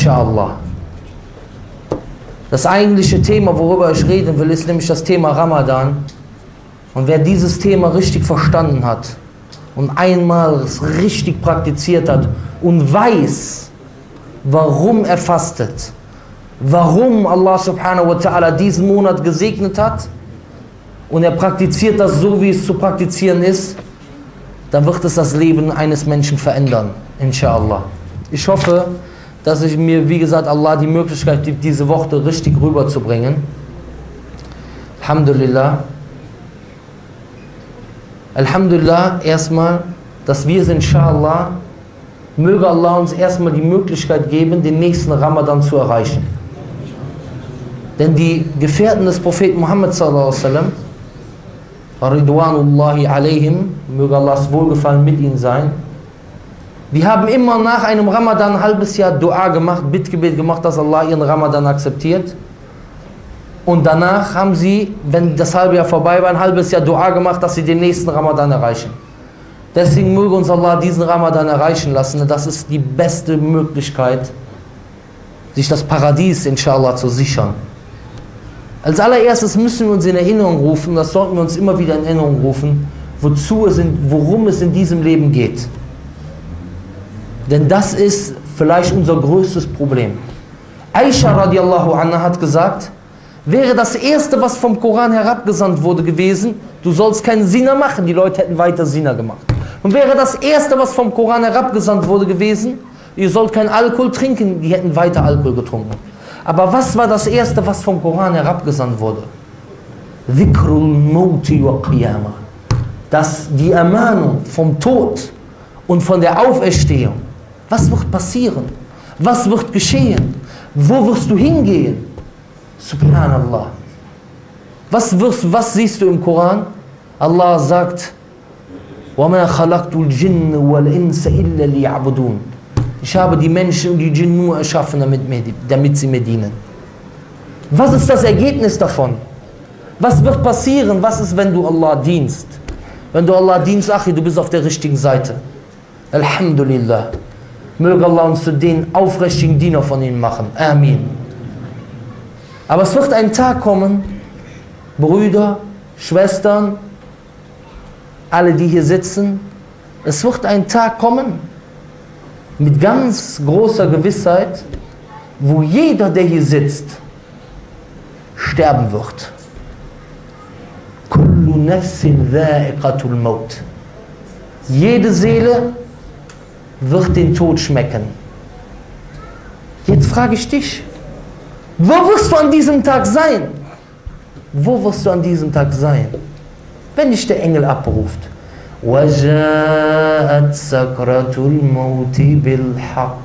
Inshallah. Das eigentliche Thema, worüber ich reden will, ist nämlich das Thema Ramadan. Und wer dieses Thema richtig verstanden hat und einmal es richtig praktiziert hat und weiß, warum er fastet, warum Allah subhanahu wa ta'ala diesen Monat gesegnet hat und er praktiziert das so, wie es zu praktizieren ist, dann wird es das Leben eines Menschen verändern, inshallah. Ich hoffe, dass ich mir, wie gesagt, Allah die Möglichkeit gibt, diese Worte richtig rüberzubringen. Alhamdulillah. Alhamdulillah erstmal, dass wir es inshallah, möge Allah uns erstmal die Möglichkeit geben, den nächsten Ramadan zu erreichen. Denn die Gefährten des Propheten Muhammad sallallahu alaihi Ridwanullahi alaihim, möge Allahs Wohlgefallen mit ihnen sein, die haben immer nach einem Ramadan ein halbes Jahr Dua gemacht, Bittgebet gemacht, dass Allah ihren Ramadan akzeptiert. Und danach haben sie, wenn das halbe Jahr vorbei war, ein halbes Jahr Dua gemacht, dass sie den nächsten Ramadan erreichen. Deswegen möge uns Allah diesen Ramadan erreichen lassen. Das ist die beste Möglichkeit, sich das Paradies inshallah zu sichern. Als allererstes müssen wir uns in Erinnerung rufen, das sollten wir uns immer wieder in Erinnerung rufen, wozu es in, worum es in diesem Leben geht. Denn das ist vielleicht unser größtes Problem. Aisha radiallahu anha hat gesagt, wäre das erste, was vom Koran herabgesandt wurde gewesen, du sollst keinen Sina machen, die Leute hätten weiter Sina gemacht. Und wäre das erste, was vom Koran herabgesandt wurde gewesen, ihr sollt keinen Alkohol trinken, die hätten weiter Alkohol getrunken. Aber was war das erste, was vom Koran herabgesandt wurde? Dhikrul. Dass die Ermahnung vom Tod und von der Auferstehung was wird passieren? Was wird geschehen? Wo wirst du hingehen? Subhanallah. Was, wirst, was siehst du im Koran? Allah sagt, وَمَا خَلَقْتُ الْجِنَّ وَالْإِنسَ إِلَّا لِيَعْبُدُونَ Ich habe die Menschen und die Djinn nur erschaffen, damit, damit sie mir dienen. Was ist das Ergebnis davon? Was wird passieren? Was ist, wenn du Allah dienst? Wenn du Allah dienst, Achi, du bist auf der richtigen Seite. Alhamdulillah. Möge Allah uns zu den aufrichtigen Diener von ihnen machen. Amin. Aber es wird ein Tag kommen, Brüder, Schwestern, alle, die hier sitzen, es wird ein Tag kommen, mit ganz großer Gewissheit, wo jeder, der hier sitzt, sterben wird. Kullu nafsin dha'iqatul maut. Jede Seele wird den Tod schmecken. Jetzt frage ich dich, wo wirst du an diesem Tag sein? Wo wirst du an diesem Tag sein? Wenn dich der Engel abruft. وجاءت سكرة الموت بالحق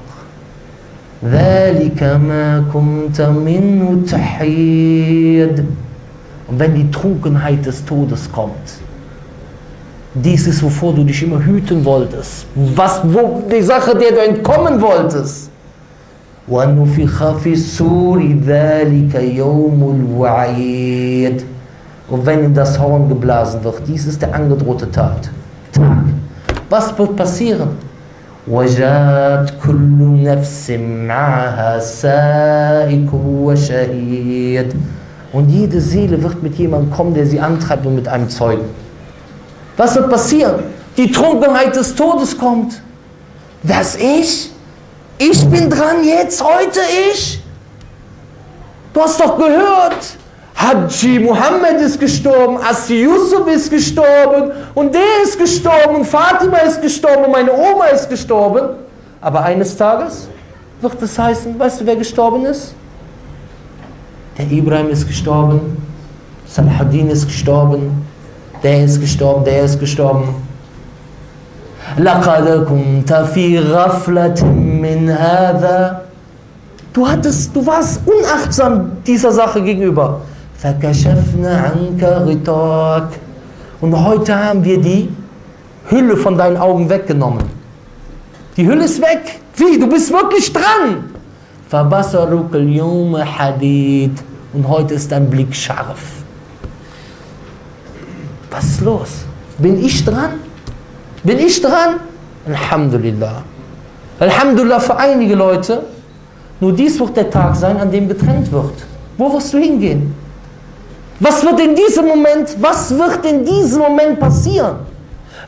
ذلك ما كنت منه تحيد Und wenn die Trunkenheit des Todes kommt, dies ist, wovor du dich immer hüten wolltest. Was, wo, die Sache, der du entkommen wolltest. Und wenn in das Horn geblasen wird, dies ist der angedrohte Tat. Tag. Was wird passieren? وجاءت كل نفس معها سائق وشهيد und jede Seele wird mit jemandem kommen, der sie antreibt und mit einem Zeugen. Was wird passieren? Die Trunkenheit des Todes kommt. Das ich? Ich bin dran jetzt, heute ich? Du hast doch gehört, Haji Muhammad ist gestorben, Assi Yusuf ist gestorben und der ist gestorben und Fatima ist gestorben und meine Oma ist gestorben. Aber eines Tages wird es heißen, weißt du, wer gestorben ist? Der Ibrahim ist gestorben, Salahadin ist gestorben, der ist gestorben, der ist gestorben. لقد كنت في غفلة من هذا Du hattest, du warst unachtsam dieser Sache gegenüber. فكشفنا عنك غطاك Und heute haben wir die Hülle von deinen Augen weggenommen. Die Hülle ist weg. Wie? Du bist wirklich dran. فبصرك اليوم حديد Und heute ist dein Blick scharf. Was ist los? Bin ich dran? Bin ich dran? Alhamdulillah. Alhamdulillah für einige Leute Nur dies wird der Tag sein, an dem getrennt wird. Wo wirst du hingehen? Was wird in diesem Moment, was wird in diesem Moment passieren?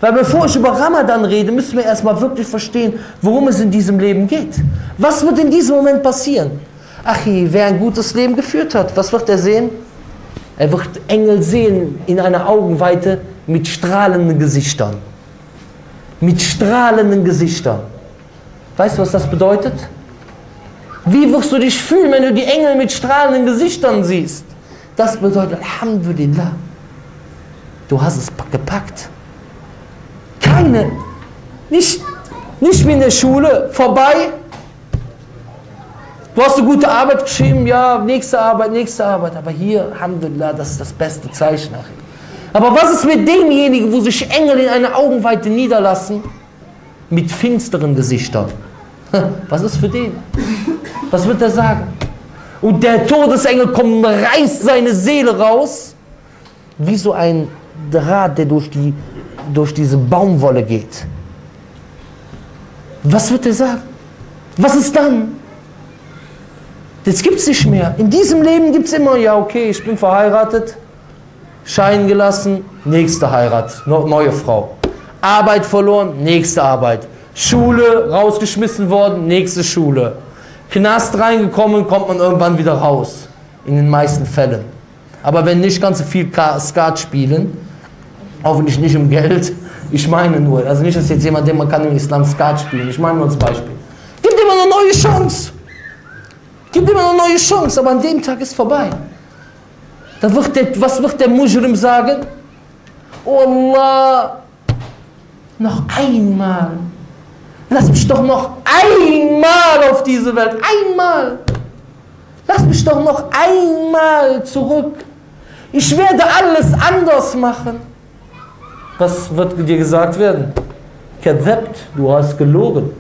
Weil bevor ich über Ramadan rede, müssen wir erstmal wirklich verstehen, worum es in diesem Leben geht. Was wird in diesem Moment passieren? Ach, wer ein gutes Leben geführt hat, was wird er sehen? Er wird Engel sehen in einer Augenweite mit strahlenden Gesichtern. Mit strahlenden Gesichtern. Weißt du, was das bedeutet? Wie wirst du dich fühlen, wenn du die Engel mit strahlenden Gesichtern siehst? Das bedeutet, Alhamdulillah, du hast es gepackt. Keine, nicht, nicht wie in der Schule, vorbei. Du hast eine gute Arbeit geschrieben, ja, nächste Arbeit, nächste Arbeit. Aber hier, Alhamdulillah, das ist das beste Zeichen. Aber was ist mit demjenigen, wo sich Engel in einer Augenweite niederlassen, mit finsteren Gesichtern? Was ist für den? Was wird er sagen? Und der Todesengel kommt und reißt seine Seele raus, wie so ein Draht, der durch, die, durch diese Baumwolle geht. Was wird er sagen? Was ist dann? Das es nicht mehr. In diesem Leben gibt es immer, ja okay, ich bin verheiratet, scheiden gelassen, nächste Heirat, neue Frau. Arbeit verloren, nächste Arbeit. Schule, rausgeschmissen worden, nächste Schule. Knast reingekommen, kommt man irgendwann wieder raus. In den meisten Fällen. Aber wenn nicht ganz so viel Skat spielen, hoffentlich nicht im Geld, ich meine nur, also nicht, dass jetzt jemand, denkt, man kann im Islam Skat spielen, ich meine nur als Beispiel. Gibt immer eine neue Chance. Gibt immer eine neue Chance, aber an dem Tag ist vorbei. Da wird der, was wird der Mujrim sagen? Oh Allah, noch einmal Lass mich doch noch einmal auf diese Welt, einmal. Lass mich doch noch einmal zurück. Ich werde alles anders machen. Was wird dir gesagt werden? Kadebt, du hast gelogen.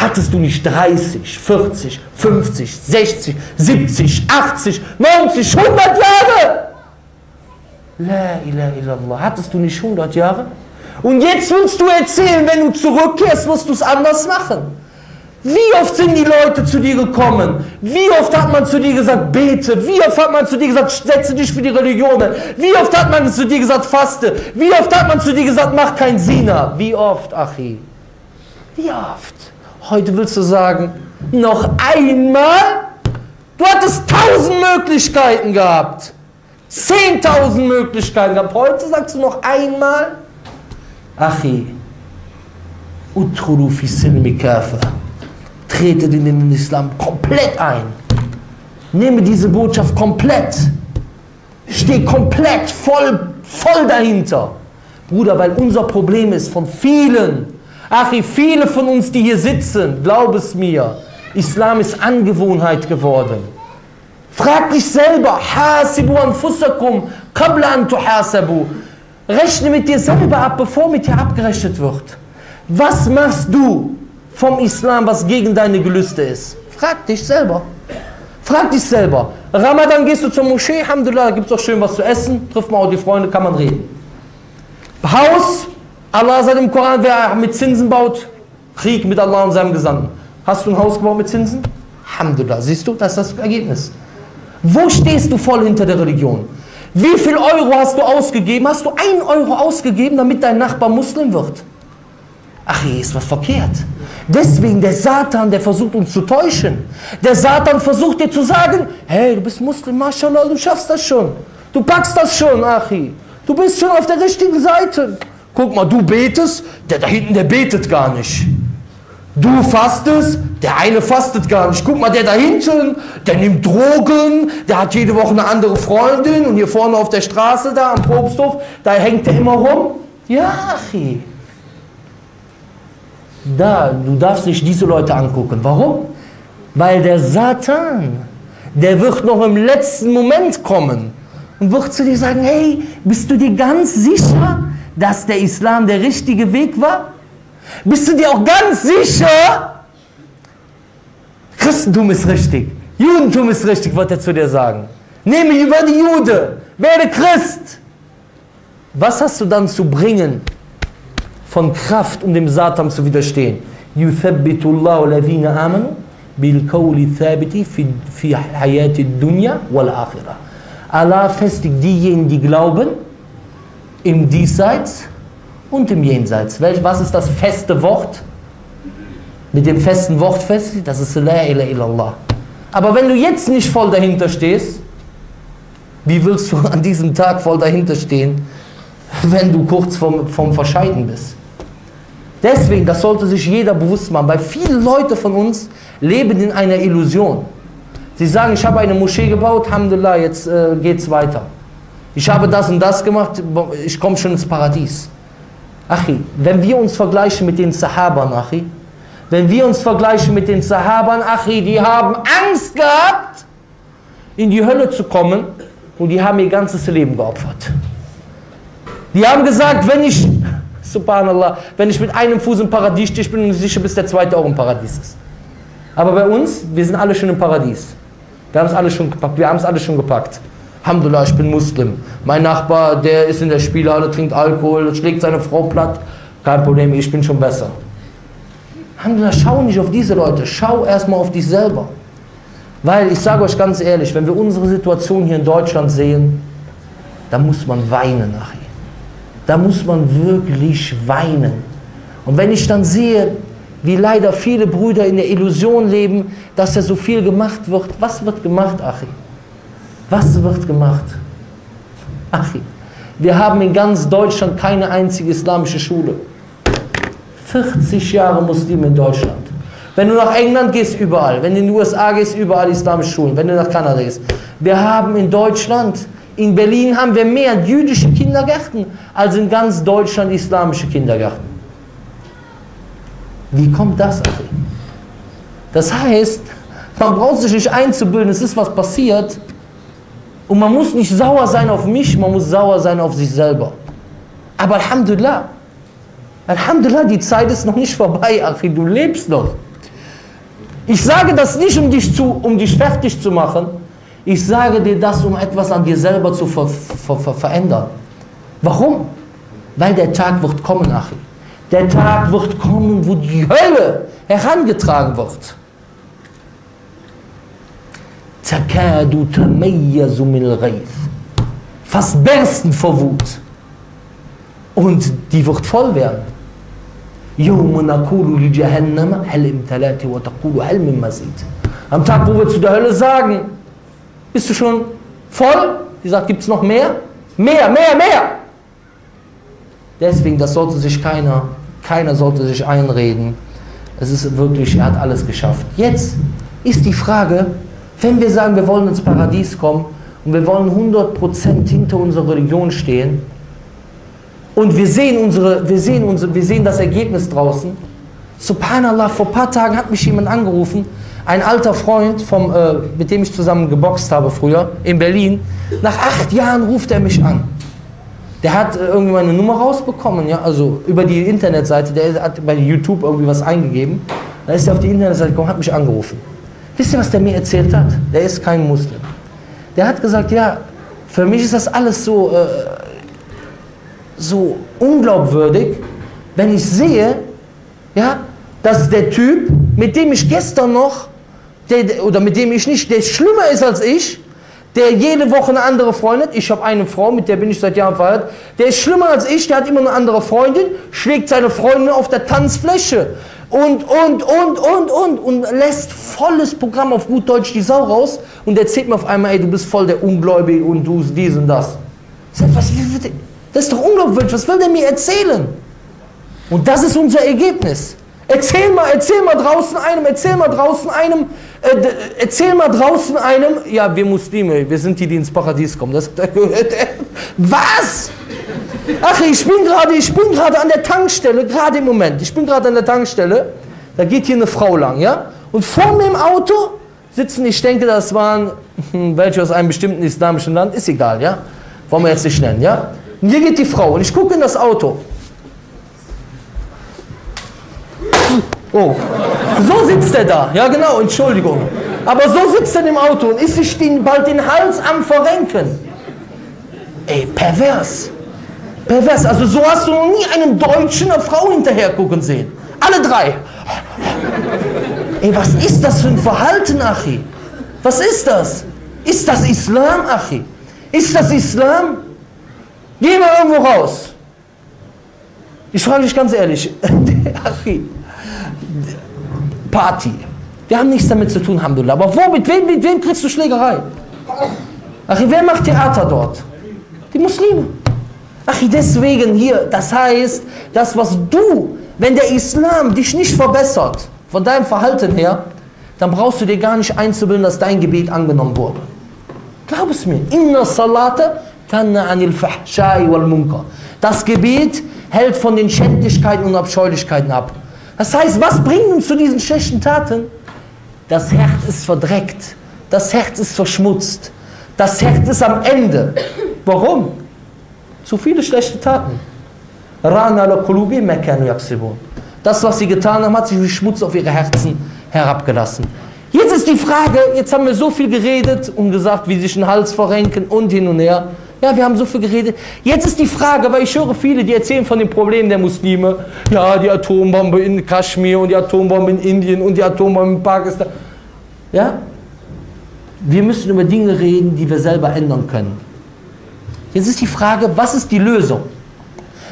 Hattest du nicht 30, 40, 50, 60, 70, 80, 90, 100 Jahre? La ilaha illallah. Hattest du nicht 100 Jahre? Und jetzt willst du erzählen, wenn du zurückkehrst, wirst du es anders machen. Wie oft sind die Leute zu dir gekommen? Wie oft hat man zu dir gesagt, bete? Wie oft hat man zu dir gesagt, setze dich für die Religion? Wie oft hat man zu dir gesagt, faste? Wie oft hat man zu dir gesagt, mach kein Sina? Wie oft, Achi? Wie oft? Heute willst du sagen, noch einmal? Du hattest tausend Möglichkeiten gehabt. Zehntausend Möglichkeiten gehabt. Heute sagst du noch einmal? Achi, Udkhulu fi silmi kafa. Trete in den Islam komplett ein. Nehme diese Botschaft komplett. Steh komplett, voll, voll dahinter. Bruder, weil unser Problem ist von vielen, Achi, viele von uns, die hier sitzen, glaub es mir, Islam ist Angewohnheit geworden. Frag dich selber, hasibu anfusakum qabla an tuhasabu. Rechne mit dir selber ab, bevor mit dir abgerechnet wird. Was machst du vom Islam, was gegen deine Gelüste ist? Frag dich selber. Frag dich selber. Ramadan gehst du zur Moschee, Alhamdulillah, da gibt es auch schön was zu essen, trifft man auch die Freunde, kann man reden. Haus, Allah sagt im Koran, wer mit Zinsen baut, Krieg mit Allah und seinem Gesandten. Hast du ein Haus gebaut mit Zinsen? Alhamdulillah, siehst du, das ist das Ergebnis. Wo stehst du voll hinter der Religion? Wie viel Euro hast du ausgegeben? Hast du ein Euro ausgegeben, damit dein Nachbar Muslim wird? Ach, hier ist was verkehrt. Deswegen der Satan, der versucht uns zu täuschen. Der Satan versucht dir zu sagen, hey, du bist Muslim, mashallah, du schaffst das schon. Du packst das schon, Achi. Du bist schon auf der richtigen Seite. Guck mal, du betest, der da hinten, der betet gar nicht. Du fastest, der eine fastet gar nicht. Guck mal, der da hinten, der nimmt Drogen, der hat jede Woche eine andere Freundin und hier vorne auf der Straße da am Probsthof, da hängt er immer rum. Ja, Achi. Da, du darfst nicht diese Leute angucken. Warum? Weil der Satan, der wird noch im letzten Moment kommen und wird zu dir sagen, hey, bist du dir ganz sicher, dass der Islam der richtige Weg war? Bist du dir auch ganz sicher, Christentum ist richtig, Judentum ist richtig, wird er zu dir sagen. Nehme über die Jude, werde Christ. Was hast du dann zu bringen von Kraft, um dem Satan zu widerstehen? يثبت الله الذين آمنوا بالقول الثابت في في حياة الدنيا والآخرة. Allah festigt diejenigen, die glauben, im Diesseits und im Jenseits. Was ist das feste Wort? Mit dem festen Wort fest, das ist La ilaha illallah. Aber wenn du jetzt nicht voll dahinter stehst, wie willst du an diesem Tag voll dahinter stehen, wenn du kurz vorm, vorm Verscheiden bist? Deswegen, das sollte sich jeder bewusst machen, weil viele Leute von uns leben in einer Illusion. Sie sagen, ich habe eine Moschee gebaut, Alhamdulillah, jetzt äh, geht es weiter. Ich habe das und das gemacht, ich komme schon ins Paradies. Achi, wenn wir uns vergleichen mit den Sahabern, Achi, wenn wir uns vergleichen mit den Sahabern, Achi, die haben Angst gehabt, in die Hölle zu kommen und die haben ihr ganzes Leben geopfert. Die haben gesagt, wenn ich, subhanallah, wenn ich mit einem Fuß im Paradies stehe, ich bin mir sicher, bis der zweite auch im Paradies ist. Aber bei uns, wir sind alle schon im Paradies. Wir haben es alle schon gepackt. Wir haben es alle schon gepackt. Alhamdulillah, ich bin Muslim. Mein Nachbar, der ist in der Spielhalle, trinkt Alkohol, schlägt seine Frau platt. Kein Problem, ich bin schon besser. Alhamdulillah, schau nicht auf diese Leute, schau erstmal auf dich selber. Weil ich sage euch ganz ehrlich, wenn wir unsere Situation hier in Deutschland sehen, da muss man weinen nachher. Da muss man wirklich weinen. Und wenn ich dann sehe, wie leider viele Brüder in der Illusion leben, dass ja so viel gemacht wird, was wird gemacht, Achi? Was wird gemacht? Achi, wir haben in ganz Deutschland keine einzige islamische Schule. 40 Jahre Muslime in Deutschland. Wenn du nach England gehst, überall. Wenn du in die USA gehst, überall islamische Schulen. Wenn du nach Kanada gehst. Wir haben in Deutschland, in Berlin haben wir mehr jüdische Kindergärten als in ganz Deutschland islamische Kindergärten. Wie kommt das? Das heißt, man braucht sich nicht einzubilden, es ist was passiert. Und man muss nicht sauer sein auf mich, man muss sauer sein auf sich selber. Aber Alhamdulillah, Alhamdulillah, die Zeit ist noch nicht vorbei, Achi, du lebst noch. Ich sage das nicht, um dich, zu, um dich fertig zu machen. Ich sage dir das, um etwas an dir selber zu ver, ver, ver, verändern. Warum? Weil der Tag wird kommen, Achi. Der Tag wird kommen, wo die Hölle herangetragen wird. Takadu tamayyazu min Fast bersten vor Wut. Und die wird voll werden. يوم نقول لجهنم هل امتلأت وتقول هل من مزيد Am Tag, wo wir zu der Hölle sagen, bist du schon voll? Die sagt, gibt es noch mehr? Mehr, mehr, mehr! Deswegen, das sollte sich keiner, keiner sollte sich einreden. Es ist wirklich, er hat alles geschafft. Jetzt ist die Frage, wenn wir sagen, wir wollen ins Paradies kommen und wir wollen 100% hinter unserer Religion stehen, und wir sehen, unsere, wir, sehen unsere, wir sehen das Ergebnis draußen. Subhanallah, vor ein paar Tagen hat mich jemand angerufen, ein alter Freund, vom, äh, mit dem ich zusammen geboxt habe früher, in Berlin. Nach acht Jahren ruft er mich an. Der hat äh, irgendwie meine Nummer rausbekommen, ja, also über die Internetseite, der hat bei YouTube irgendwie was eingegeben. Da ist er auf die Internetseite gekommen, hat mich angerufen. Wisst ihr, was der mir erzählt hat? Der ist kein Muslim. Der hat gesagt, ja, für mich ist das alles so, äh, so unglaubwürdig, wenn ich sehe, ja, dass der Typ, mit dem ich gestern noch, der, oder mit dem ich nicht, der schlimmer ist als ich, der jede Woche eine andere Freundin, ich habe eine Frau, mit der bin ich seit Jahren verheiratet, der ist schlimmer als ich, der hat immer eine andere Freundin, schlägt seine Freundin auf der Tanzfläche und, und, und, und, und, und lässt volles Programm auf gut Deutsch die Sau raus und erzählt mir auf einmal, ey, du bist voll der Ungläubige und du dies und das. Was, das ist doch unglaubwürdig. Was will der mir erzählen? Und das ist unser Ergebnis. Erzähl mal, erzähl mal draußen einem, erzähl mal draußen einem, äh, erzähl mal draußen einem, ja, wir Muslime, wir sind die, die ins Paradies kommen. Das was? Ach, ich bin gerade, ich bin gerade an der Tankstelle, gerade im Moment, ich bin gerade an der Tankstelle, da geht hier eine Frau lang, ja? Und vor mir im Auto sitzen, ich denke, das waren hm, welche aus einem bestimmten islamischen Land, ist egal, ja? Wollen wir jetzt nicht nennen, ja? Und hier geht die Frau und ich gucke in das Auto. Oh, so sitzt er da. Ja genau, Entschuldigung. Aber so sitzt er im Auto und ist sich den, bald den Hals am Verrenken. Ey, pervers. Pervers. Also so hast du noch nie einen Deutschen einer Frau hinterher gucken sehen. Alle drei. Ey, was ist das für ein Verhalten, Achi? Was ist das? Ist das Islam, Achi? Ist das Islam? Geh mal irgendwo raus. Ich frage dich ganz ehrlich, Achi, Party. Wir haben nichts damit zu tun, Alhamdulillah. Aber wo, mit wem, mit wem kriegst du Schlägerei? Achi, wer macht Theater dort? Die Muslime. Achi, deswegen hier, das heißt, das, was du, wenn der Islam dich nicht verbessert, von deinem Verhalten her, dann brauchst du dir gar nicht einzubilden, dass dein Gebet angenommen wurde. Glaub es mir. Inna salate tanna anil fahshai wal munkar. Das Gebet hält von den Schändlichkeiten und Abscheulichkeiten ab. Das heißt, was bringt uns zu diesen schlechten Taten? Das Herz ist verdreckt. Das Herz ist verschmutzt. Das Herz ist am Ende. Warum? Zu viele schlechte Taten. Das, was sie getan haben, hat sich wie Schmutz auf ihre Herzen herabgelassen. Jetzt ist die Frage, jetzt haben wir so viel geredet und gesagt, wie sich ein Hals verrenken und hin und her. Ja, wir haben so viel geredet. Jetzt ist die Frage, weil ich höre viele, die erzählen von den Problemen der Muslime. Ja, die Atombombe in Kaschmir und die Atombombe in Indien und die Atombombe in Pakistan. Ja? Wir müssen über Dinge reden, die wir selber ändern können. Jetzt ist die Frage, was ist die Lösung?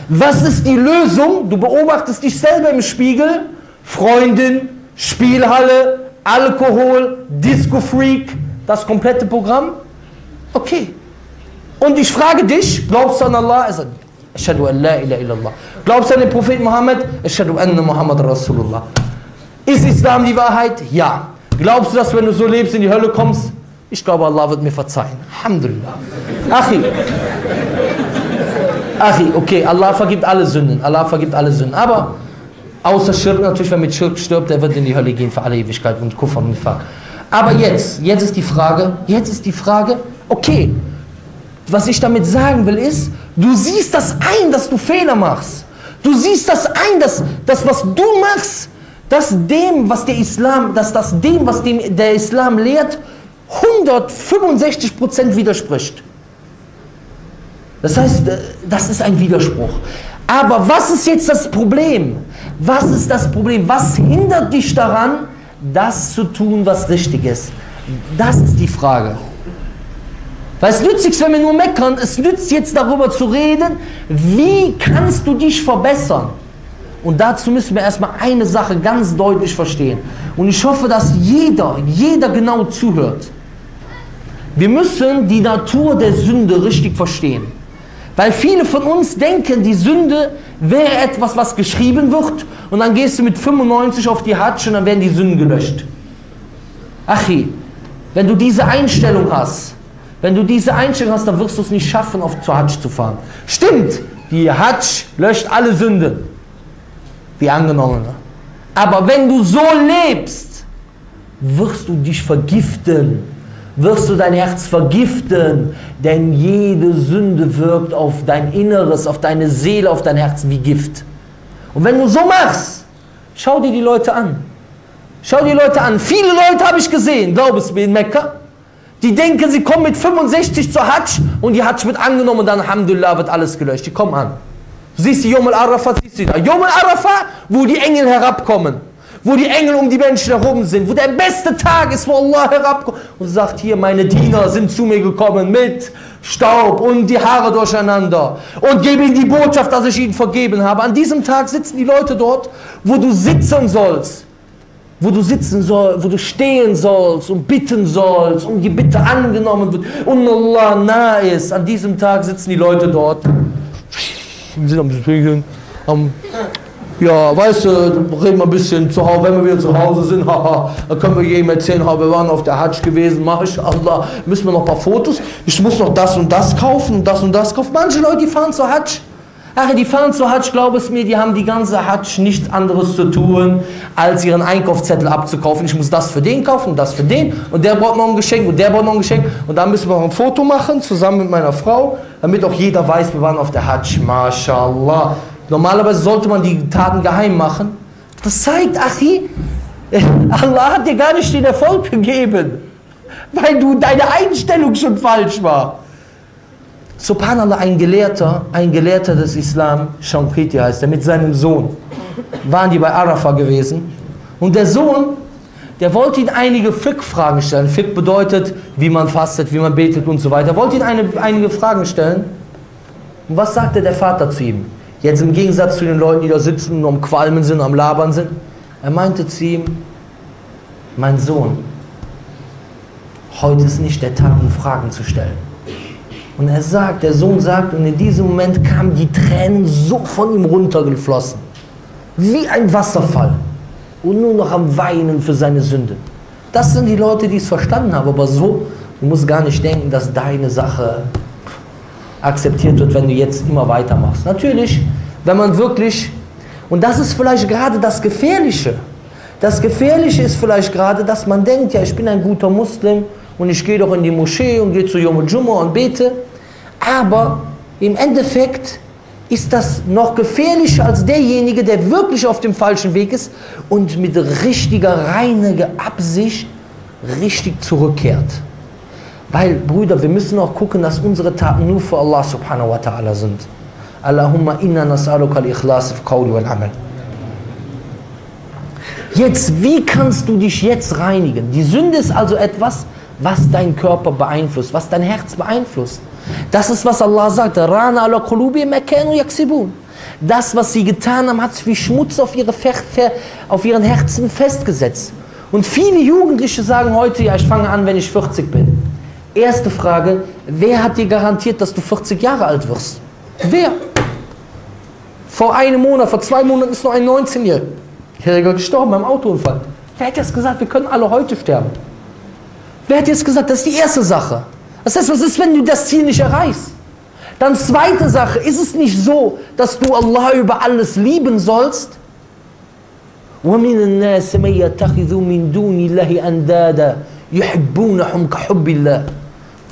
Was ist die Lösung? Du beobachtest dich selber im Spiegel, Freundin, Spielhalle, Alkohol, Disco-Freak, das komplette Programm. Okay. Und ich frage dich, glaubst du an Allah? Er sagt, Ashadu an la ilaha illallah. Glaubst du an den Propheten Muhammad? Ashadu anna Muhammad Rasulullah. Ist Islam die Wahrheit? Ja. Glaubst du, dass wenn du so lebst, in die Hölle kommst? Ich glaube, Allah wird mir verzeihen. Alhamdulillah. Achi. Achi, okay, Allah vergibt alle Sünden. Allah vergibt alle Sünden. Aber außer Schirk natürlich, wer mit Schirk stirbt, der wird in die Hölle gehen für alle Ewigkeit und Kuffer und Nifaq. Aber jetzt, jetzt ist die Frage, jetzt ist die Frage, okay, was ich damit sagen will ist, du siehst das ein, dass du Fehler machst. Du siehst das ein, dass das, was du machst, dass dem, was der Islam, dass das dem, was dem, der Islam lehrt, 165% widerspricht. Das heißt, äh, das ist ein Widerspruch. Aber was ist jetzt das Problem? Was ist das Problem? Was hindert dich daran, das zu tun, was richtig ist? Das ist die Frage. Weil es nützt nichts, wenn wir nur meckern. Es nützt jetzt darüber zu reden, wie kannst du dich verbessern? Und dazu müssen wir erstmal eine Sache ganz deutlich verstehen. Und ich hoffe, dass jeder, jeder genau zuhört. Wir müssen die Natur der Sünde richtig verstehen. Weil viele von uns denken, die Sünde wäre etwas, was geschrieben wird und dann gehst du mit 95 auf die Hatsch und dann werden die Sünden gelöscht. Achi, wenn du diese Einstellung hast, wenn du diese Einstellung hast, dann wirst du es nicht schaffen, auf zur Hatsch zu fahren. Stimmt, die Hatsch löscht alle Sünden, wie angenommen. Aber wenn du so lebst, wirst du dich vergiften wirst du dein Herz vergiften, denn jede Sünde wirkt auf dein Inneres, auf deine Seele, auf dein Herz wie Gift. Und wenn du so machst, schau dir die Leute an. Schau die Leute an. Viele Leute habe ich gesehen, glaub es mir, in Mekka. Die denken, sie kommen mit 65 zur Hajj und die Hajj wird angenommen und dann, Alhamdulillah, wird alles gelöscht. Die kommen an. Du siehst die Yom al-Arafat, siehst du da. Yom al-Arafat, wo die Engel herabkommen wo die Engel um die Menschen herum sind, wo der beste Tag ist, wo Allah herabkommt und sagt, hier meine Diener sind zu mir gekommen mit Staub und die Haare durcheinander und gebe ihnen die Botschaft, dass ich ihnen vergeben habe. An diesem Tag sitzen die Leute dort, wo du sitzen sollst, wo du sitzen sollst, wo du stehen sollst und bitten sollst und die Bitte angenommen wird und Allah nah ist. An diesem Tag sitzen die Leute dort, sind am am ja, weißt du, reden wir ein bisschen zu Hause, wenn wir wieder zu Hause sind, haha, dann können wir jedem erzählen, wir waren auf der Hajj gewesen, Allah, müssen wir noch ein paar Fotos, ich muss noch das und das kaufen und das und das kaufen. Manche Leute, die fahren zur Hajj, Ach, die fahren zur Hajj, glaub es mir, die haben die ganze Hajj nichts anderes zu tun, als ihren Einkaufszettel abzukaufen. Ich muss das für den kaufen das für den und der braucht noch ein Geschenk und der braucht noch ein Geschenk und dann müssen wir noch ein Foto machen, zusammen mit meiner Frau, damit auch jeder weiß, wir waren auf der Hajj. MashaAllah. Normalerweise sollte man die Taten geheim machen. Das zeigt, Achi, Allah hat dir gar nicht den Erfolg gegeben, weil du deine Einstellung schon falsch war. Subhanallah, ein Gelehrter, ein Gelehrter des Islam, Shankriti heißt er, mit seinem Sohn, waren die bei Arafah gewesen. Und der Sohn der wollte ihn einige Fick-Fragen stellen. Fick bedeutet, wie man fastet, wie man betet und so weiter. Er wollte ihn eine, einige Fragen stellen. Und was sagte der Vater zu ihm? Jetzt im Gegensatz zu den Leuten, die da sitzen und am Qualmen sind, am Labern sind. Er meinte zu ihm, mein Sohn, heute ist nicht der Tag, um Fragen zu stellen. Und er sagt, der Sohn sagt, und in diesem Moment kamen die Tränen so von ihm runtergeflossen. Wie ein Wasserfall. Und nur noch am Weinen für seine Sünde. Das sind die Leute, die es verstanden haben. Aber so, du musst gar nicht denken, dass deine Sache akzeptiert wird, wenn du jetzt immer weitermachst. Natürlich, wenn man wirklich, und das ist vielleicht gerade das Gefährliche. Das Gefährliche ist vielleicht gerade, dass man denkt, ja, ich bin ein guter Muslim und ich gehe doch in die Moschee und gehe zu Yom Jumma und bete. Aber im Endeffekt ist das noch gefährlicher als derjenige, der wirklich auf dem falschen Weg ist und mit richtiger, reiniger Absicht richtig zurückkehrt. Weil, Brüder, wir müssen auch gucken, dass unsere Taten nur für Allah subhanahu wa ta'ala sind. Allahumma inna nas'aluka al-ikhlas fi qawli wal amal. Jetzt, wie kannst du dich jetzt reinigen? Die Sünde ist also etwas, was dein Körper beeinflusst, was dein Herz beeinflusst. Das ist, was Allah sagt. Das, was sie getan haben, hat sich wie Schmutz auf, ihre auf ihren Herzen festgesetzt. Und viele Jugendliche sagen heute, ja, ich fange an, wenn ich 40 bin. Erste Frage, wer hat dir garantiert, dass du 40 Jahre alt wirst? Wer? Vor einem Monat, vor zwei Monaten ist noch ein 19-Jähriger gestorben beim Autounfall. Wer hat jetzt gesagt, wir können alle heute sterben? Wer hat jetzt gesagt, das ist die erste Sache? Das heißt, was ist, wenn du das Ziel nicht erreichst? Dann zweite Sache, ist es nicht so, dass du Allah über alles lieben sollst? ومن الناس من يتخذ من دون الله أندادا يحبونهم كحب الله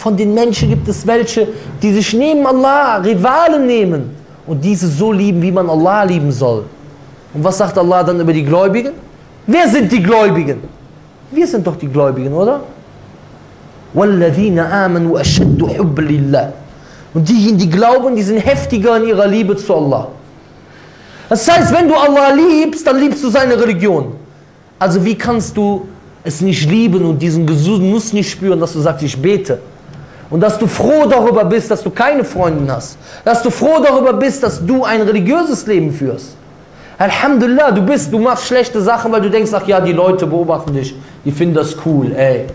von den Menschen gibt es welche, die sich neben Allah Rivalen nehmen und diese so lieben, wie man Allah lieben soll. Und was sagt Allah dann über die Gläubigen? Wer sind die Gläubigen? Wir sind doch die Gläubigen, oder? Und diejenigen, die glauben, die sind heftiger in ihrer Liebe zu Allah. Das heißt, wenn du Allah liebst, dann liebst du seine Religion. Also wie kannst du es nicht lieben und diesen Genuss nicht spüren, dass du sagst, ich bete? Und dass du froh darüber bist, dass du keine Freundin hast. Dass du froh darüber bist, dass du ein religiöses Leben führst. Alhamdulillah, du bist, du machst schlechte Sachen, weil du denkst, ach ja, die Leute beobachten dich, die finden das cool, ey.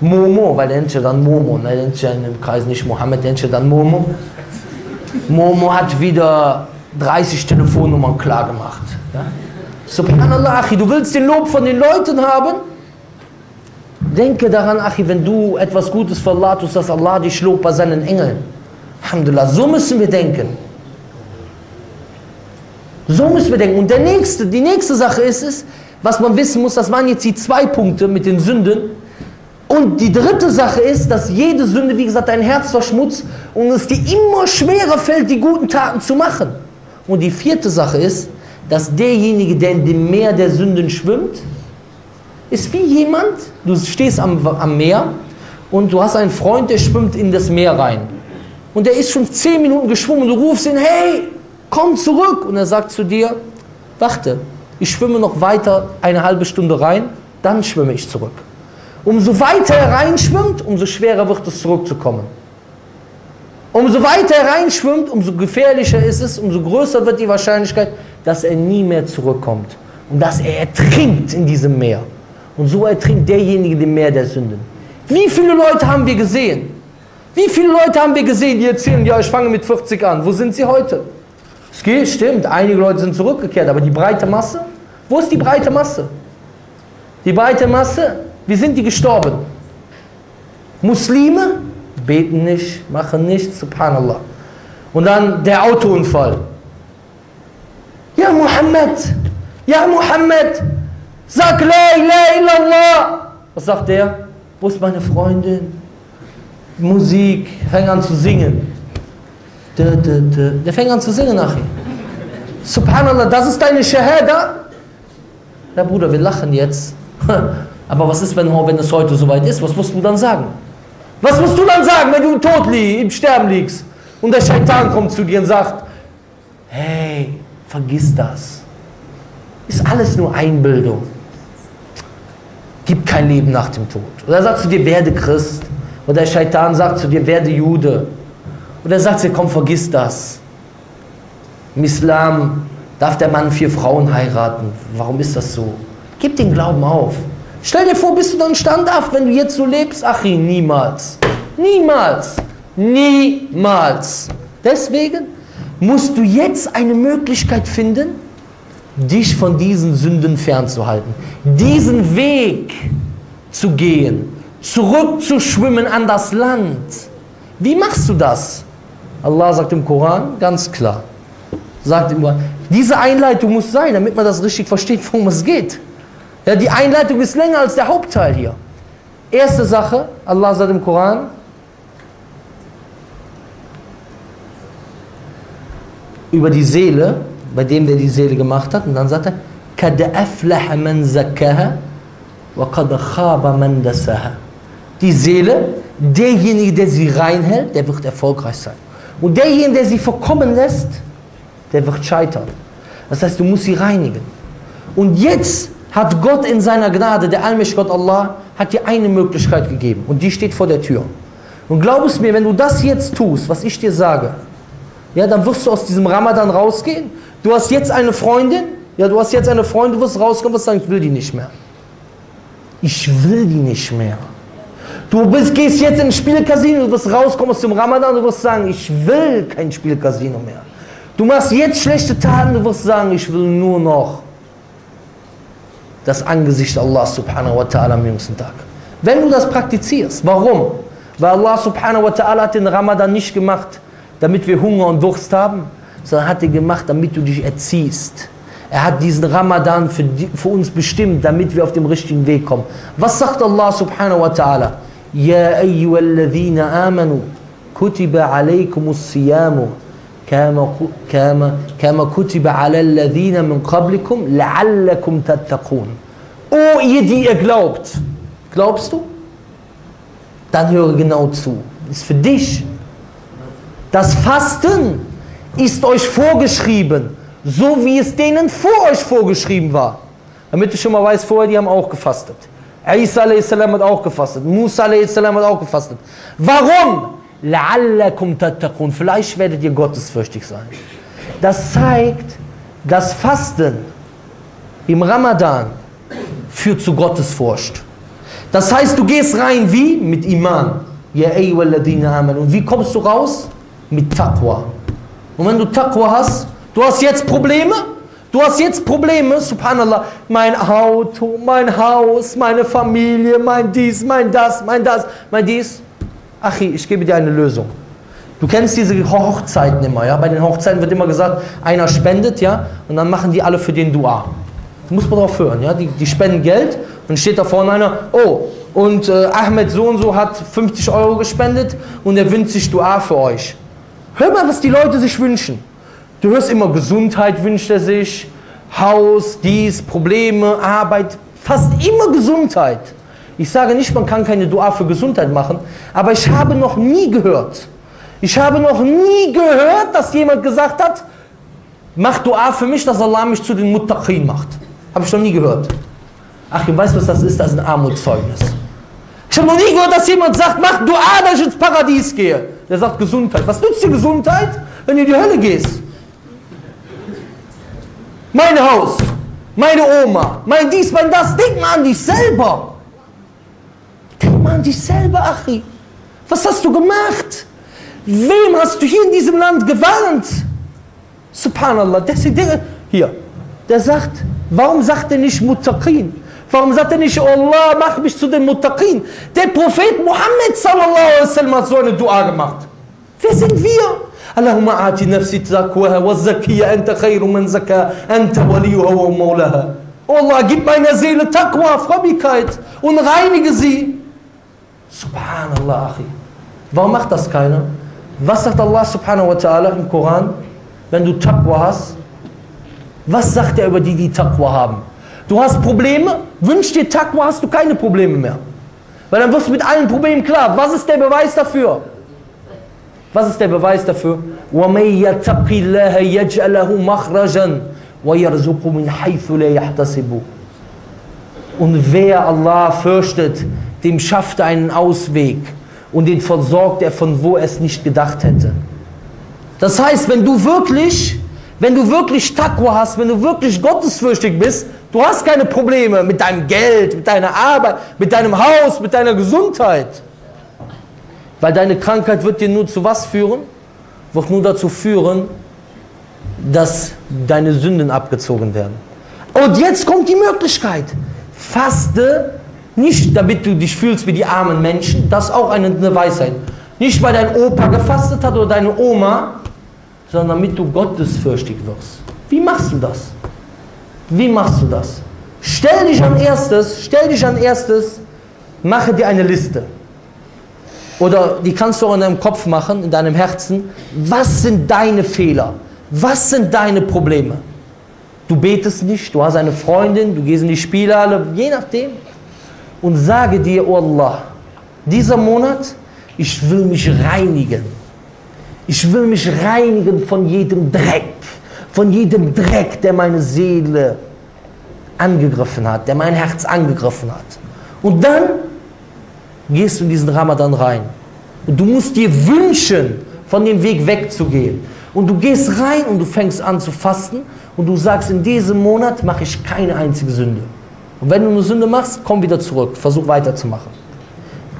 Momo, weil der nennt dann Momo, ne? der nennt ja dem Kreis nicht Mohammed, der nennt dann Momo. Momo hat wieder 30 Telefonnummern klar gemacht. Ja? Subhanallah, du willst den Lob von den Leuten haben? Denke daran, Achi, wenn du etwas Gutes für Allah tust, dass Allah dich lobt bei seinen Engeln. Alhamdulillah, so müssen wir denken. So müssen wir denken. Und der nächste, die nächste Sache ist es, was man wissen muss, das waren jetzt die zwei Punkte mit den Sünden. Und die dritte Sache ist, dass jede Sünde, wie gesagt, dein Herz verschmutzt und es dir immer schwerer fällt, die guten Taten zu machen. Und die vierte Sache ist, dass derjenige, der in dem Meer der Sünden schwimmt, ist wie jemand, du stehst am, am Meer und du hast einen Freund, der schwimmt in das Meer rein. Und der ist schon zehn Minuten geschwommen und du rufst ihn, hey, komm zurück. Und er sagt zu dir, warte, ich schwimme noch weiter eine halbe Stunde rein, dann schwimme ich zurück. Umso weiter er reinschwimmt, umso schwerer wird es zurückzukommen. Umso weiter er reinschwimmt, umso gefährlicher ist es, umso größer wird die Wahrscheinlichkeit, dass er nie mehr zurückkommt. Und dass er ertrinkt in diesem Meer. Und so ertrinkt derjenige dem Meer der Sünden. Wie viele Leute haben wir gesehen? Wie viele Leute haben wir gesehen, die erzählen, ja, ich fange mit 40 an. Wo sind sie heute? Es geht, stimmt, einige Leute sind zurückgekehrt, aber die breite Masse? Wo ist die breite Masse? Die breite Masse wie sind die gestorben? Muslime beten nicht, machen nichts, subhanallah. Und dann der Autounfall. Ja Muhammad, ja Muhammad, sag La ilaha illallah. Was sagt der? Wo ist meine Freundin? Musik, fängt an zu singen. Der fängt an zu singen nachher. Subhanallah, das ist deine Shahada? Ja Bruder, wir lachen jetzt. Aber was ist, wenn, wenn es heute soweit ist? Was musst du dann sagen? Was musst du dann sagen, wenn du Tod liegst, im Sterben liegst und der Shaitan kommt zu dir und sagt, hey, vergiss das. Ist alles nur Einbildung. Gibt kein Leben nach dem Tod. Oder er sagt zu dir, werde Christ. Oder der Scheitan sagt zu dir, werde Jude. Oder er sagt zu dir, komm, vergiss das. Im Islam darf der Mann vier Frauen heiraten. Warum ist das so? Gib den Glauben auf. Stell dir vor, bist du dann standhaft, wenn du jetzt so lebst? Achi, niemals. Niemals. Niemals. Deswegen musst du jetzt eine Möglichkeit finden, dich von diesen Sünden fernzuhalten. Diesen Weg zu gehen, zurückzuschwimmen an das Land. Wie machst du das? Allah sagt im Koran ganz klar. Sagt immer, diese Einleitung muss sein, damit man das richtig versteht, worum es geht. Ja, die Einleitung ist länger als der Hauptteil hier. Erste Sache, Allah sagt im Koran, über die Seele, bei dem, der die Seele gemacht hat, und dann sagt er, قَدْ أَفْلَحَ مَنْ زَكَّهَا وَقَدْ خَابَ مَنْ دَسَّهَا Die Seele, derjenige, der sie reinhält, der wird erfolgreich sein. Und derjenige, der sie verkommen lässt, der wird scheitern. Das heißt, du musst sie reinigen. Und jetzt hat Gott in seiner Gnade, der allmächtige Gott Allah, hat dir eine Möglichkeit gegeben. Und die steht vor der Tür. Und glaub es mir, wenn du das jetzt tust, was ich dir sage, ja, dann wirst du aus diesem Ramadan rausgehen. Du hast jetzt eine Freundin, ja, du hast jetzt eine Freundin, du wirst rauskommen, wirst sagen, ich will die nicht mehr. Ich will die nicht mehr. Du bist, gehst jetzt ins Spielcasino, du wirst rauskommen aus dem Ramadan, du wirst sagen, ich will kein Spielcasino mehr. Du machst jetzt schlechte Taten, du wirst sagen, ich will nur noch das Angesicht Allah subhanahu wa ta'ala am jüngsten Tag. Wenn du das praktizierst, warum? Weil Allah subhanahu wa ta'ala hat den Ramadan nicht gemacht, damit wir Hunger und Durst haben, sondern hat ihn gemacht, damit du dich erziehst. Er hat diesen Ramadan für, die, für uns bestimmt, damit wir auf dem richtigen Weg kommen. Was sagt Allah subhanahu wa ta'ala? Ya ayyuhalladhina amanu kutiba alaykumus siyamu كما كما كما كتب على الذين من قبلكم لعلكم تتقون. Oh ihr, die ihr glaubt. Glaubst du? Dann höre genau zu. Ist für dich. Das Fasten ist euch vorgeschrieben, so wie es denen vor euch vorgeschrieben war. Damit du schon mal weißt, vorher, die haben auch gefastet. Isa a.s. hat auch gefastet. Musa a.s. hat auch gefastet. Warum? La'allakum tattaqun. Vielleicht werdet ihr gottesfürchtig sein. Das zeigt, dass Fasten im Ramadan führt zu Gottesfurcht. Das heißt, du gehst rein wie? Mit Iman. Ja, Und wie kommst du raus? Mit Taqwa. Und wenn du Taqwa hast, du hast jetzt Probleme, du hast jetzt Probleme, subhanallah, mein Auto, mein Haus, meine Familie, mein dies, mein das, mein das, mein dies. Achi, ich gebe dir eine Lösung. Du kennst diese Hochzeiten immer, ja? Bei den Hochzeiten wird immer gesagt, einer spendet, ja? Und dann machen die alle für den Dua. Da muss man drauf hören, ja? Die, die spenden Geld und steht da vorne einer, oh, und äh, Ahmed so und so hat 50 Euro gespendet und er wünscht sich Dua für euch. Hör mal, was die Leute sich wünschen. Du hörst immer, Gesundheit wünscht er sich, Haus, dies, Probleme, Arbeit, fast immer Gesundheit. Ich sage nicht, man kann keine Dua für Gesundheit machen, aber ich habe noch nie gehört, ich habe noch nie gehört, dass jemand gesagt hat, mach Dua für mich, dass Allah mich zu den Muttaqin macht. Habe ich noch nie gehört. Ach, ihr weißt, was das ist? Das ist ein Armutszeugnis. Ich habe noch nie gehört, dass jemand sagt, mach Dua, dass ich ins Paradies gehe. Der sagt Gesundheit. Was nützt dir Gesundheit, wenn du in die Hölle gehst? Mein Haus, meine Oma, mein dies, mein das. Denk mal an dich selber. Denk mal an dich selber, Achi. Was hast du gemacht? Wem hast du hier in diesem Land gewarnt? Subhanallah, deswegen, hier, der sagt, warum sagt er nicht Muttaqin? Warum sagt er nicht, oh Allah, mach mich zu den Muttaqin? Der Prophet Muhammad sallallahu alaihi wasallam hat so eine Dua gemacht. Wer sind wir? اللهم آت نفسي تقواها والزكية أنت خير من زكاها أنت وليها ومولاها Oh Allah, gib meiner Seele Taqwa, Frömmigkeit und reinige sie. Subhanallah, Achi. Warum macht das keiner? Was sagt Allah subhanahu wa ta'ala im Koran, wenn du Taqwa hast? Was sagt er über die, die Taqwa haben? Du hast Probleme, Wünsch dir Takwa, hast du keine Probleme mehr. Weil dann wirst du mit allen Problemen klar. Was ist der Beweis dafür? Was ist der Beweis dafür? Und wer Allah fürchtet, dem schafft er einen Ausweg und den versorgt er von wo er es nicht gedacht hätte. Das heißt, wenn du wirklich, wenn du wirklich Takwa hast, wenn du wirklich gottesfürchtig bist, du hast keine Probleme mit deinem Geld, mit deiner Arbeit, mit deinem Haus, mit deiner Gesundheit. Weil deine Krankheit wird dir nur zu was führen? Wird nur dazu führen, dass deine Sünden abgezogen werden. Und jetzt kommt die Möglichkeit. Faste nicht, damit du dich fühlst wie die armen Menschen, das ist auch eine, Weisheit. Nicht, weil dein Opa gefastet hat oder deine Oma, sondern damit du gottesfürchtig wirst. Wie machst du das? Wie machst du das? Stell dich an erstes, stell dich an erstes, mache dir eine Liste. Oder die kannst du auch in deinem Kopf machen, in deinem Herzen. Was sind deine Fehler? Was sind deine Probleme? Du betest nicht, du hast eine Freundin, du gehst in die Spielhalle, je nachdem. Und sage dir, oh Allah, dieser Monat, ich will mich reinigen. Ich will mich reinigen von jedem Dreck, von jedem Dreck, der meine Seele angegriffen hat, der mein Herz angegriffen hat. Und dann gehst du in diesen Ramadan rein. Und du musst dir wünschen, von dem Weg wegzugehen. Und du gehst rein und du fängst an zu fasten und du sagst, in diesem Monat mache ich keine einzige Sünde. Und wenn du eine Sünde machst, komm wieder zurück, versuch weiterzumachen.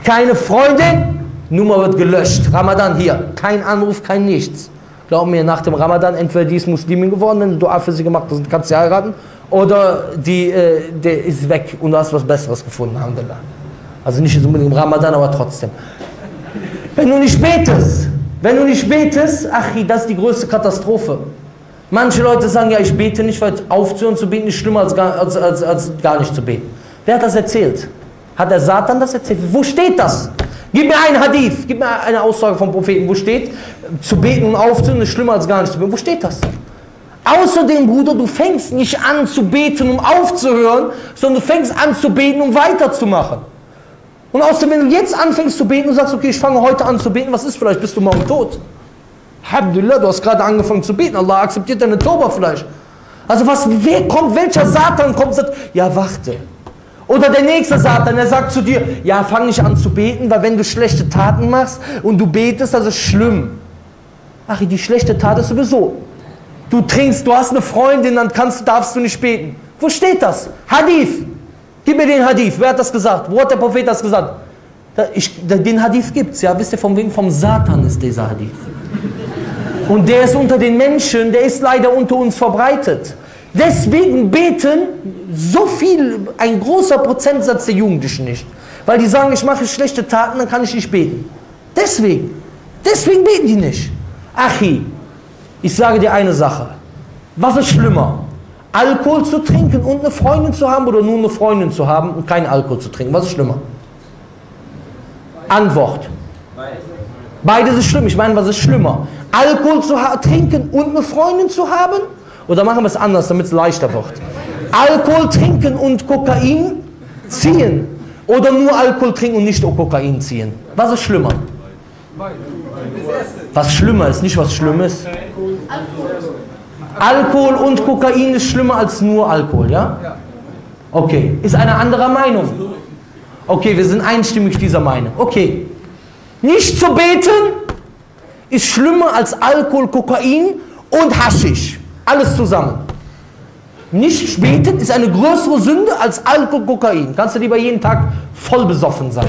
Keine Freundin, Nummer wird gelöscht. Ramadan hier, kein Anruf, kein nichts. Glaub mir, nach dem Ramadan, entweder die ist Muslimin geworden, wenn du Dua für sie gemacht hast, kannst sie heiraten, oder die, äh, der ist weg und du hast was Besseres gefunden, Alhamdulillah. Also nicht unbedingt im Ramadan, aber trotzdem. Wenn du nicht betest, wenn du nicht betest, ach, das ist die größte Katastrophe. Manche Leute sagen, ja, ich bete nicht, weil aufzuhören zu beten ist schlimmer als gar, als, als, als gar nicht zu beten. Wer hat das erzählt? Hat der Satan das erzählt? Wo steht das? Gib mir einen Hadith, gib mir eine Aussage vom Propheten, wo steht, zu beten und aufzuhören ist schlimmer als gar nicht zu beten. Wo steht das? Außerdem, Bruder, du fängst nicht an zu beten, um aufzuhören, sondern du fängst an zu beten, um weiterzumachen. Und außerdem, wenn du jetzt anfängst zu beten und sagst, okay, ich fange heute an zu beten, was ist vielleicht, bist du morgen tot? Alhamdulillah, du hast gerade angefangen zu beten, Allah akzeptiert deine Toba vielleicht. Also was, wer kommt, welcher Satan kommt und sagt, ja warte. Oder der nächste Satan, der sagt zu dir, ja fang nicht an zu beten, weil wenn du schlechte Taten machst und du betest, das ist schlimm. Ach, die schlechte Tat ist sowieso. Du trinkst, du hast eine Freundin, dann kannst, darfst du nicht beten. Wo steht das? Hadith. Gib mir den Hadith. Wer hat das gesagt? Wo hat der Prophet das gesagt? Ich, den Hadith gibt es, ja. Wisst ihr, von wem? Vom Satan ist dieser Hadith. Und der ist unter den Menschen, der ist leider unter uns verbreitet. Deswegen beten so viel, ein großer Prozentsatz der Jugendlichen nicht. Weil die sagen, ich mache schlechte Taten, dann kann ich nicht beten. Deswegen. Deswegen beten die nicht. Achi, ich sage dir eine Sache. Was ist schlimmer? Alkohol zu trinken und eine Freundin zu haben oder nur eine Freundin zu haben und keinen Alkohol zu trinken? Was ist schlimmer? Antwort. Beides ist schlimm. Ich meine, was ist schlimmer? Alkohol zu trinken und eine Freundin zu haben? Oder machen wir es anders, damit es leichter wird? Alkohol trinken und Kokain ziehen? Oder nur Alkohol trinken und nicht Kokain ziehen? Was ist schlimmer? Was schlimmer ist, nicht was Schlimmes. Alkohol und Kokain ist schlimmer als nur Alkohol, ja? Okay, ist eine andere Meinung. Okay, wir sind einstimmig dieser Meinung. Okay, nicht zu beten ist schlimmer als Alkohol, Kokain und Haschisch. Alles zusammen. Nicht beten ist eine größere Sünde als Alkohol, Kokain. Kannst du lieber jeden Tag voll besoffen sein.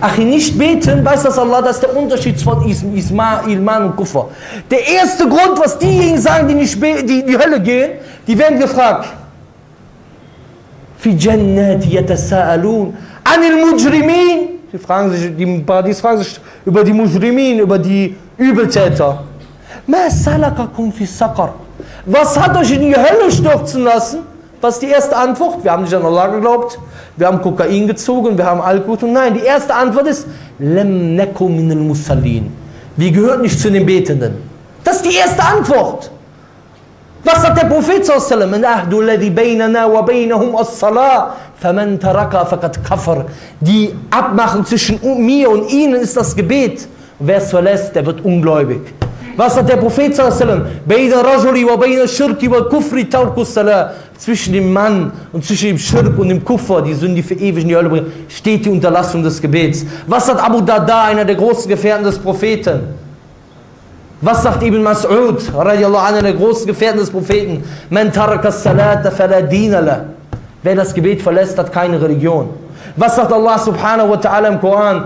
Ach, nicht beten, weiß das Allah, das ist der Unterschied von Isma, Ilman und Kufr. Der erste Grund, was diejenigen sagen, die nicht die in die Hölle gehen, die werden gefragt. Fi jannati yatasaalun anil mujrimin. Die fragen sich, die Paradies fragen sich über die Mujrimin, über die Übeltäter. Was hat euch in die Hölle stürzen lassen? Was ist die erste Antwort? Wir haben nicht an Allah geglaubt, wir haben Kokain gezogen, wir haben Alkohol. Und nein, die erste Antwort ist, Lem min al musallin. Wir gehören nicht zu den Betenden. Das ist die erste Antwort. Was sagt der Prophet sallallahu Die Abmachung zwischen mir und ihnen ist das Gebet. wer es verlässt, der wird ungläubig. Was hat der Prophet? Beina rajuli wa salah. Zwischen dem Mann und zwischen dem Schirk und dem Kuffer, die Sünde, für ewig in die Hölle bringen, steht die Unterlassung des Gebets. Was hat Abu Dada, einer der großen Gefährten des Propheten? Was sagt Ibn Mas'ud, einer der großen Gefährten des Propheten? Wer das Gebet verlässt, hat keine Religion. Was sagt Allah subhanahu wa ta'ala im Koran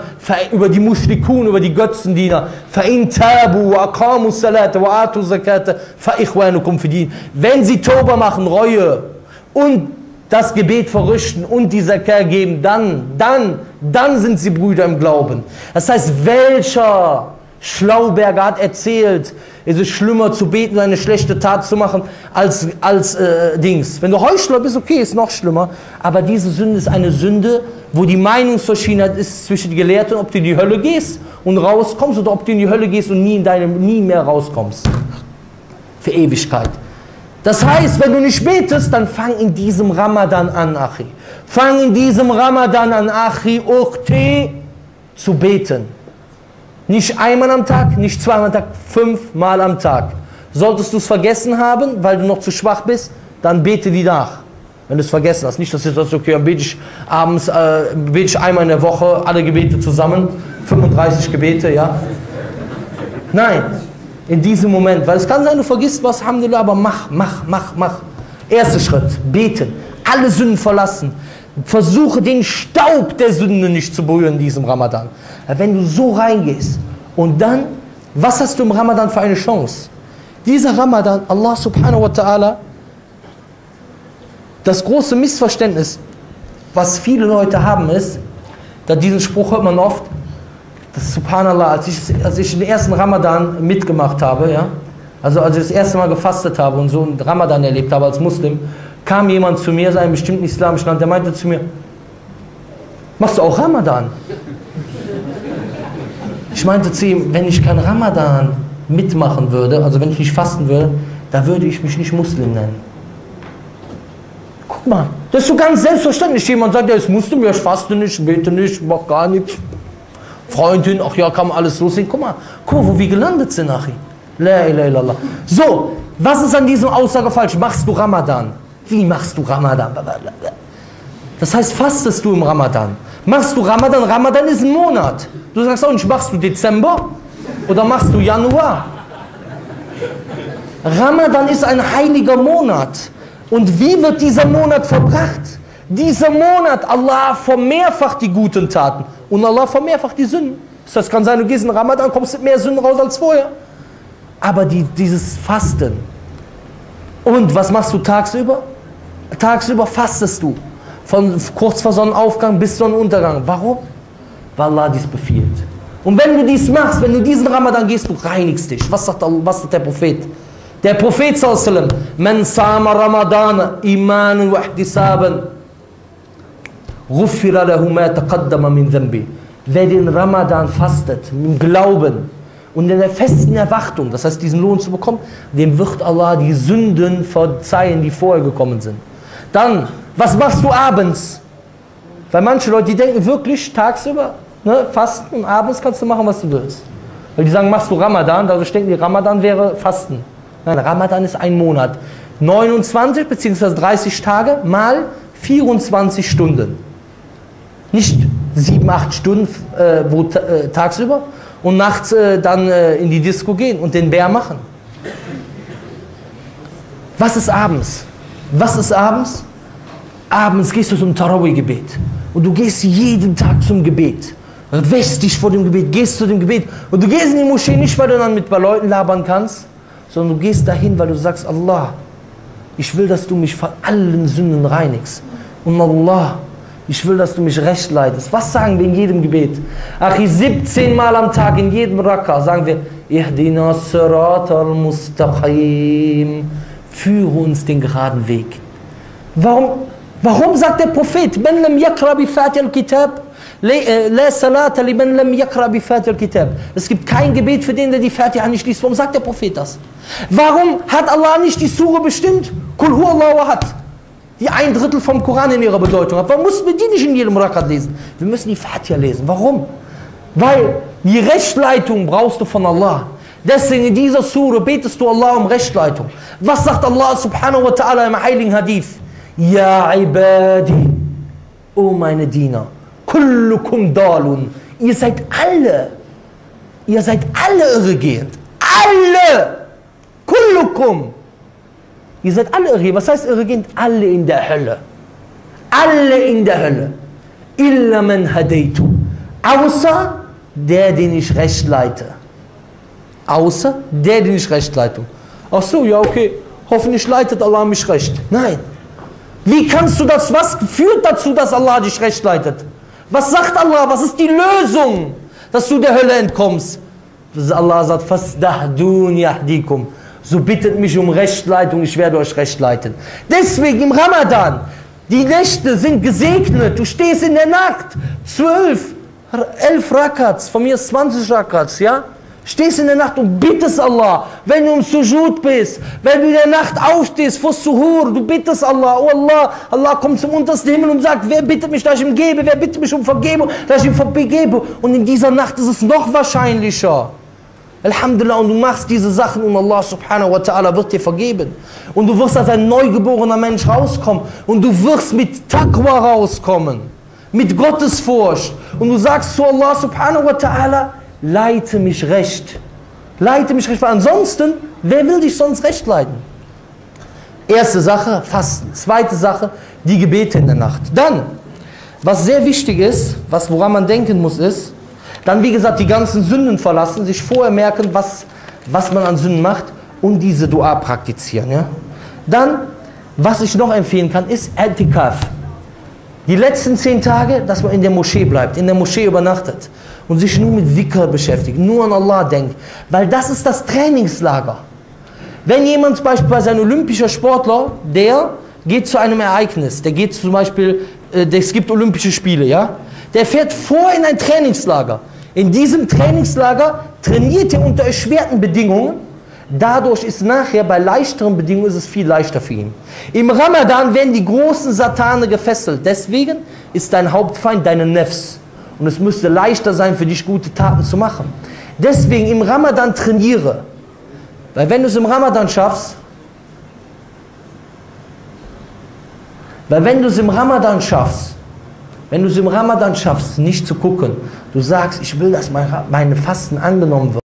über die Mushrikun, über die Götzendiener? فَإِن تَابُوا وَأَقَامُوا الصَّلَاةَ وَآتُوا الزَّكَاةَ فَإِخْوَانُكُمْ فِي دِينِ Wenn sie Toba machen, Reue und das Gebet verrichten und die Zakah geben, dann, dann, dann sind sie Brüder im Glauben. Das heißt, welcher Schlauberger hat erzählt, es ist schlimmer zu beten und eine schlechte Tat zu machen als, als äh, Dings. Wenn du Heuchler bist, okay, ist noch schlimmer. Aber diese Sünde ist eine Sünde, wo die Meinungsverschiedenheit ist zwischen den Gelehrten, ob du in die Hölle gehst und rauskommst oder ob du in die Hölle gehst und nie, in deine, nie mehr rauskommst. Für Ewigkeit. Das heißt, wenn du nicht betest, dann fang in diesem Ramadan an, Achi. Fang in diesem Ramadan an, Achi, Ukti, zu beten. Nicht einmal am Tag, nicht zweimal am Tag, fünfmal am Tag. Solltest du es vergessen haben, weil du noch zu schwach bist, dann bete die nach. Wenn du es vergessen hast. Nicht, dass du sagst, okay, dann bete ich abends, äh, bete ich einmal in der Woche alle Gebete zusammen. 35 Gebete, ja. Nein, in diesem Moment. Weil es kann sein, du vergisst was, Alhamdulillah, aber mach, mach, mach, mach. Erster Schritt, beten. Alle Sünden verlassen. Versuche den Staub der Sünde nicht zu berühren in diesem Ramadan. Wenn du so reingehst und dann, was hast du im Ramadan für eine Chance? Dieser Ramadan, Allah subhanahu wa ta'ala, das große Missverständnis, was viele Leute haben, ist, da diesen Spruch hört man oft, das Subhanallah, als ich, als ich den ersten Ramadan mitgemacht habe, ja, also als ich das erste Mal gefastet habe und so einen Ramadan erlebt habe als Muslim, kam jemand zu mir, einem bestimmten islamischen Land, der meinte zu mir, machst du auch Ramadan? Ich meinte zu ihm, wenn ich kein Ramadan mitmachen würde, also wenn ich nicht fasten würde, da würde ich mich nicht Muslim nennen. Guck mal, das ist so ganz selbstverständlich. Jemand sagt, er ist Muslim, ja, ich faste nicht, bete nicht, mach gar nichts. Freundin, ach ja, kann man alles so sehen. Guck mal, guck wo wir gelandet sind, Achi. La ilaha illallah. So, was ist an diesem Aussage falsch? Machst du Ramadan? Wie machst du Ramadan? Das heißt, fastest du im Ramadan? Machst du Ramadan? Ramadan ist ein Monat. Du sagst auch nicht, machst du Dezember oder machst du Januar? Ramadan ist ein heiliger Monat. Und wie wird dieser Monat verbracht? Dieser Monat, Allah vermehrfacht die guten Taten und Allah vermehrfacht die Sünden. Das kann sein, du gehst in Ramadan, kommst mit mehr Sünden raus als vorher. Aber die, dieses Fasten. Und was machst du tagsüber? Tagsüber fastest du. Von kurz vor Sonnenaufgang bis Sonnenuntergang. Warum? Weil Allah dies befiehlt. Und wenn du dies machst, wenn du diesen Ramadan gehst, du reinigst dich. Was sagt, was sagt der Prophet? Der Prophet sallam, man sama Ramadan imanan wa ihtisaban, ghufira lahu ma taqaddama min dhanbi. Wer den Ramadan fastet, im Glauben, und in der festen Erwartung, das heißt diesen Lohn zu bekommen, dem wird Allah die Sünden verzeihen, die vorher gekommen sind. Dann, was machst du abends? Weil manche Leute, die denken wirklich tagsüber, ne, fasten und abends kannst du machen, was du willst. Weil die sagen, machst du Ramadan, dadurch denken die, Ramadan wäre Fasten. Nein, Ramadan ist ein Monat. 29 bzw. 30 Tage mal 24 Stunden. Nicht 7, 8 Stunden äh, wo, äh, tagsüber, und nachts äh, dann äh, in die Disco gehen und den Bär machen. Was ist abends? Was ist abends? Abends gehst du zum Tarawih-Gebet und du gehst jeden Tag zum Gebet. Und wäschst dich vor dem Gebet, gehst zu dem Gebet und du gehst in die Moschee nicht, weil du dann mit ein paar Leuten labern kannst, sondern du gehst dahin, weil du sagst, Allah, ich will, dass du mich von allen Sünden reinigst. Und Allah, ich will, dass du mich recht leitest. Was sagen wir in jedem Gebet? Achi, 17 Mal am Tag, in jedem Raqqa sagen wir, Ihdina sirat al-mustaqim. Führe uns den geraden Weg. Warum, warum sagt der Prophet, bi al-kitab, äh. Es gibt kein Gebet für den, der die Fatiha nicht liest. Warum sagt der Prophet das? Warum hat Allah nicht die Sure bestimmt? Die ein Drittel vom Koran in ihrer Bedeutung hat. Warum mussten wir die nicht in jedem Rakat lesen? Wir müssen die Fatiha lesen. Warum? Weil die Rechtleitung brauchst du von Allah. Deswegen in dieser Sure betest du Allah um Rechtleitung. Was sagt Allah subhanahu wa ta'ala im heiligen Hadith? Ja ibadi, o meine Diener, kullukum dalun, ihr seid alle, ihr seid alle irregehend. Alle! Kullukum! Ihr seid alle irregehend. Was heißt irregehend? Alle in der Hölle. Alle in der Hölle. Illa man hadaytu. Außer der, den ich recht leite. Außer der, den ich recht leite. Ach so, ja, okay. Hoffentlich leitet Allah mich recht. Nein. Wie kannst du das? Was führt dazu, dass Allah dich recht leitet? Was sagt Allah? Was ist die Lösung, dass du der Hölle entkommst? Allah sagt, Fasdahdun yahdikum. So bittet mich um Rechtleitung, ich werde euch recht leiten. Deswegen im Ramadan, die Nächte sind gesegnet. Du stehst in der Nacht, zwölf, elf Rakats, von mir 20 Rakats, ja? Stehst in der Nacht und bittest Allah, wenn du im Sujud bist, wenn du in der Nacht aufstehst, vor Suhur, du bittest Allah, oh Allah, Allah kommt zum untersten Himmel und sagt, wer bittet mich, dass ich ihm gebe, wer bittet mich um Vergebung, dass ich ihm vergebe. Und in dieser Nacht ist es noch wahrscheinlicher. Alhamdulillah, und du machst diese Sachen und Allah subhanahu wa ta'ala wird dir vergeben. Und du wirst als ein neugeborener Mensch rauskommen und du wirst mit Taqwa rauskommen, mit Gottesfurcht. Und du sagst zu Allah subhanahu wa ta'ala, leite mich recht. Leite mich recht, weil ansonsten, wer will dich sonst recht leiten? Erste Sache, Fasten. Zweite Sache, die Gebete in der Nacht. Dann, was sehr wichtig ist, was, woran man denken muss, ist, dann wie gesagt die ganzen Sünden verlassen, sich vorher merken, was, was man an Sünden macht und diese Dua praktizieren. Ja? Dann, was ich noch empfehlen kann, ist Etikaf. Die letzten zehn Tage, dass man in der Moschee bleibt, in der Moschee übernachtet und sich nur mit Wikr beschäftigt, nur an Allah denkt, weil das ist das Trainingslager. Wenn jemand beispielsweise ein olympischer Sportler, der geht zu einem Ereignis, der geht zum Beispiel, äh, es gibt Olympische Spiele, ja, der fährt vor in ein Trainingslager. In diesem Trainingslager trainiert er unter erschwerten Bedingungen. Dadurch ist nachher bei leichteren Bedingungen ist es viel leichter für ihn. Im Ramadan werden die großen Satane gefesselt. Deswegen ist dein Hauptfeind deine Nefs. Und es müsste leichter sein für dich, gute Taten zu machen. Deswegen im Ramadan trainiere. Weil wenn du es im Ramadan schaffst, weil wenn du es im Ramadan schaffst, wenn du es im Ramadan schaffst, nicht zu gucken, du sagst, ich will, dass meine Fasten angenommen wird.